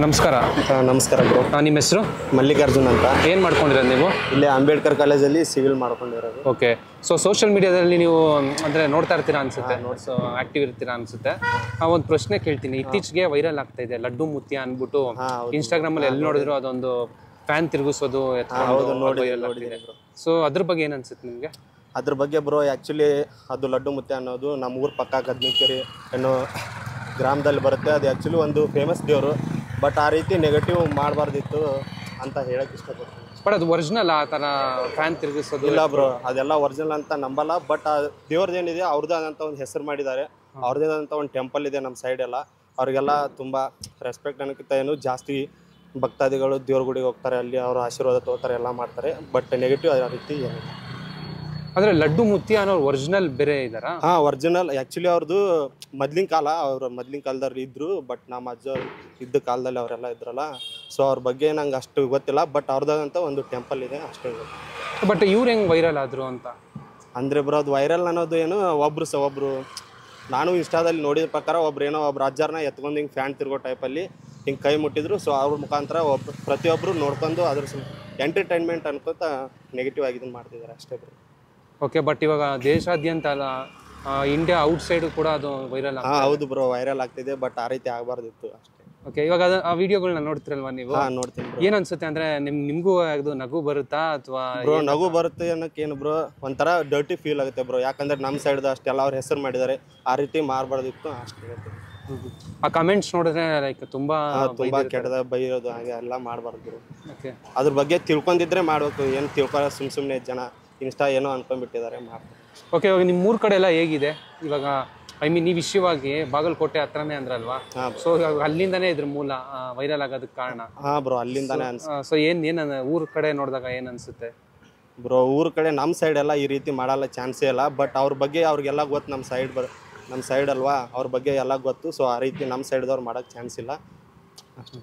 ನಮಸ್ಕಾರ. ಆ, ನಮಸ್ಕಾರ ಬ್ರೋ. ಆ, ನಿಮ್ಮ ಹೆಸರು? ಮಲ್ಲಿಕಾರ್ಜುನ್ ಅಂತ. ಏನು ಮಾಡ್ಕೊಂಡಿರೋದು ನೀವು? ಇಲ್ಲೇ ಅಂಬೇಡ್ಕರ್ ಕಾಲೇಜಲ್ಲಿ ಸಿವಿಲ್ ಮಾಡ್ಕೊಂಡಿರೋದು. ಓಕೆ. ಸೊ ಸೋಷಿಯಲ್ ಮೀಡಿಯಾದಲ್ಲಿ ನೀವು ಅಂದರೆ ನೋಡ್ತಾ ಇರ್ತೀರಾ ಅನ್ಸುತ್ತೆ? ಸೊ ಆಕ್ಟಿವ್ ಇರ್ತೀರಾ ಅನ್ಸುತ್ತೆ? ಆ ಒಂದು ಪ್ರಶ್ನೆ ಕೇಳ್ತೀನಿ. ಇತ್ತೀಚೆಗೆ ವೈರಲ್ ಆಗ್ತಾ ಇದೆ ಲಡ್ಡು ಮುತ್ಯ ಅಂದ್ಬಿಟ್ಟು ಹಾ, ಹೌದು. ಇನ್ಸ್ಟಾಗ್ರಾಮಲ್ಲಿ ಎಲ್ಲಿ ನೋಡಿದ್ರು ಅದೊಂದು ಫ್ಯಾನ್ ತಿರುಗಿಸೋದು ಸೊ ಅದ್ರ ಬಗ್ಗೆ ಏನು ಅನ್ಸುತ್ತೆ ನಿಮಗೆ? ಅದ್ರ ಬಗ್ಗೆ ಬ್ರೋ ಆ್ಯಕ್ಚುಲಿ ಅದು ಲಡ್ಡು ಮುತ್ತೆ ಅನ್ನೋದು ನಮ್ಮ ಊರು ಪಕ್ಕ ಕದ್ಮಿಕೇರಿ ಅನ್ನೋ ಗ್ರಾಮದಲ್ಲಿ ಬರುತ್ತೆ. ಅದು ಆ್ಯಕ್ಚುಲಿ ಒಂದು ಫೇಮಸ್ ದೇವರು. ಬಟ್ ಆ ರೀತಿ ನೆಗೆಟಿವ್ ಮಾಡಬಾರ್ದಿತ್ತು ಅಂತ ಹೇಳಕ್ ಇಷ್ಟಪಡ್ತೀನಿ. ಬಟ್ ಅದು ಒರಿಜಿನಲ್ ಆ ಥರ ಫ್ಯಾನ್ ತಿರುಗಿಸೋದು ಇಲ್ಲ ಬ್ರೋ ಅದೆಲ್ಲ ಒರಿಜಿನಲ್ ಅಂತ ನಂಬಲ್ಲ ಬಟ್ ಆ ದೇವ್ರದ್ದು ಏನಿದೆ ಅವ್ರದ್ದೇ ಆದಂಥ ಒಂದು ಹೆಸರು ಮಾಡಿದ್ದಾರೆ. ಅವ್ರದ್ದೇ ಆದಂಥ ಒಂದು ಟೆಂಪಲ್ ಇದೆ ನಮ್ಮ ಸೈಡ್ ಎಲ್ಲ. ಅವ್ರಿಗೆಲ್ಲ ತುಂಬ ರೆಸ್ಪೆಕ್ಟ್ ಅನ್ನೋಕ್ಕಿಂತ ಏನು ಜಾಸ್ತಿ ಭಕ್ತಾದಿಗಳು ದೇವ್ರ ಗುಡಿಗೆ ಹೋಗ್ತಾರೆ ಅಲ್ಲಿ ಅವರು ಆಶೀರ್ವಾದ ತಗೋತಾರೆ ಎಲ್ಲ ಮಾಡ್ತಾರೆ. ಬಟ್ ನೆಗೆಟಿವ್ ಆ ರೀತಿ ಏನಿಲ್ಲ. ಅಂದರೆ ಲಡ್ಡು ಮುತ್ತಿ ಅನ್ನೋ ಒರಿಜಿನಲ್ ಬೇರೆ ಇದಾರ? ಹಾ ಒರಿಜಿನಲ್. ಆಕ್ಚುಲಿ ಅವ್ರದ್ದು ಮೊದ್ಲಿನ ಕಾಲ ಅವ್ರ ಮೊದ್ಲಿನ ಕಾಲದವ್ರು ಇದ್ರು ಬಟ್ ನಮ್ಮ ಅಜ್ಜ ಇದ್ದ ಕಾಲದಲ್ಲಿ ಅವರೆಲ್ಲ ಇದ್ರಲ್ಲ. ಸೊ ಅವ್ರ ಬಗ್ಗೆ ನಂಗೆ ಅಷ್ಟು ಗೊತ್ತಿಲ್ಲ ಬಟ್ ಅವ್ರದಂತ ಒಂದು ಟೆಂಪಲ್ ಇದೆ ಅಷ್ಟೇ ಬಟ್ ಇವ್ರು ಹೆಂಗ್ ವೈರಲ್ ಆದ್ರು ಅಂತ? ಅಂದ್ರೆ ಬ್ರೋ ಅದು ವೈರಲ್ ಅನ್ನೋದು ಏನು ಒಬ್ರು ಸ ಒಬ್ರು ನಾನು ಇನ್ಸ್ಟಾದಲ್ಲಿ ನೋಡಿದ ಪ್ರಕಾರ ಒಬ್ರು ಏನೋ ಒಬ್ರು ಅಜ್ಜಾರನ್ನ ಎತ್ಕೊಂಡು ಹಿಂಗೆ ಫ್ಯಾನ್ ತಿರ್ಗೋ ಟೈಪಲ್ಲಿ ಹಿಂಗೆ ಕೈ ಮುಟ್ಟಿದ್ರು. ಸೊ ಅವ್ರ ಮುಖಾಂತರ ಒಬ್ಬ ಪ್ರತಿಯೊಬ್ಬರು ನೋಡ್ಕೊಂಡು ಅದ್ರ ಎಂಟರ್ಟೈನ್ಮೆಂಟ್ ಅನ್ಕೋತ ನೆಗೆಟಿವ್ ಆಗಿ ಇದನ್ನ ಮಾಡ್ತಿದ್ದಾರೆ ಅಷ್ಟೇ ಬ್ರೋ. ಓಕೆ ಬಟ್ ಇವಾಗ ದೇಶಾದ್ಯಂತ ಅಲ್ಲ ಇಂಡಿಯಾ ಔಟ್ ಸೈಡ್ ಕೂಡ ಅದು ವೈರಲ್ ಹಾಂ ಹೌದು ಬ್ರೋ ವೈರಲ್ ಆಗ್ತಿದೆ ಬಟ್ ಆ ರೀತಿ ಆಗಬಾರ್ದಿತ್ತು ಅಷ್ಟೇ. ಓಕೆ ಇವಾಗ ಅದು ಆ ವಿಡಿಯೋಗಳನ್ನ ನೋಡ್ತಿರಲ್ವಾ ನೀವು? ಹಾ ನೋಡ್ತೀನಿ ಬ್ರೋ ಏನ್ ಅನ್ಸುತ್ತೆ ಅಂದ್ರೆ ನಿಮ್ ನಿಮ್ಗೂ ಅದು ನಗು ಬರುತ್ತಾ ಅಥವಾ ಬ್ರೋ ನಗು ಬರುತ್ತೆ ಅನ್ನೋಕೆ ಏನು ಬ್ರೋ ಒಂಥರ ಡರ್ಟಿ ಫೀಲ್ ಆಗುತ್ತೆ ಬ್ರೋ ಯಾಕಂದ್ರೆ ನಮ್ಮ ಸೈಡ್ದು ಅಷ್ಟೆಲ್ಲ ಅವ್ರ ಹೆಸರು ಮಾಡಿದ್ದಾರೆ. ಆ ರೀತಿ ಮಾರ್ಬಾರ್ದಿತ್ತು ಅಷ್ಟೇ ಹೇಳ್ತೀನಿ. ಆ ಕಮೆಂಟ್ಸ್ ನೋಡಿದ್ರೆ ಲೈಕ್ ತುಂಬಾ ಆ, ತುಂಬಾ ಕೆಟ್ಟದ ಬೈಯೋದು ಹಾಗೆ ಎಲ್ಲ ಮಾಡಬಾರ್ದು ಅದ್ರ ಬಗ್ಗೆ ತಿಳ್ಕೊಂಡಿದ್ರೆ ಮಾಡ್ಬೇಕು ಏನು ತಿಳ್ಕೊಳ್ಳೋ ಸುಮ್ ಸುಮ್ನೆ ಜನ. ಇನ್ಸ್ಟಾ ಏನೋ ಅನ್ಕೊಂಡ್ಬಿಟ್ಟಿದ್ದಾರೆ ಮಾಡ್ತಾರೆ ಓಕೆ ಇವಾಗ ನಿಮ್ಮ ಮೂರು ಕಡೆ ಎಲ್ಲ ಹೇಗಿದೆ? ಇವಾಗ ಐ ಮೀನ್ ನೀವು ವಿಷಯವಾಗಿ ಬಾಗಲಕೋಟೆ ಹತ್ರನೇ ಅಂದ್ರಲ್ವಾ? ಸೊ ಅಲ್ಲಿಂದಾನೇ ಇದ್ರ ಮೂಲ ವೈರಲ್ ಆಗೋದಕ್ಕೆ ಕಾರಣ. ಹಾ ಬ್ರೋ ಅಲ್ಲಿಂದಾನೆ ಅನ್ಸುತ್ತೆ ಸೊ ಏನ್ ಏನ ಊರ್ ಕಡೆ ನೋಡಿದಾಗ ಏನ್ ಅನ್ಸುತ್ತೆ? ಬ್ರೋ ಊರ ಕಡೆ ನಮ್ಮ ಸೈಡ್ ಎಲ್ಲ ಈ ರೀತಿ ಮಾಡಲ್ಲ ಚಾನ್ಸೇ ಇಲ್ಲ. ಬಟ್ ಅವ್ರ ಬಗ್ಗೆ ಅವ್ರಿಗೆಲ್ಲ ಗೊತ್ತು ನಮ್ಮ ಸೈಡ್ ಬರ್ ನಮ್ಮ ಸೈಡ್ ಅಲ್ವಾ? ಅವ್ರ ಬಗ್ಗೆ ಎಲ್ಲ ಗೊತ್ತು. ಸೊ ಆ ರೀತಿ ನಮ್ಮ ಸೈಡ್ದವ್ರು ಮಾಡೋಕ್ಕೆ ಚಾನ್ಸ್ ಇಲ್ಲ. ಅಷ್ಟೇ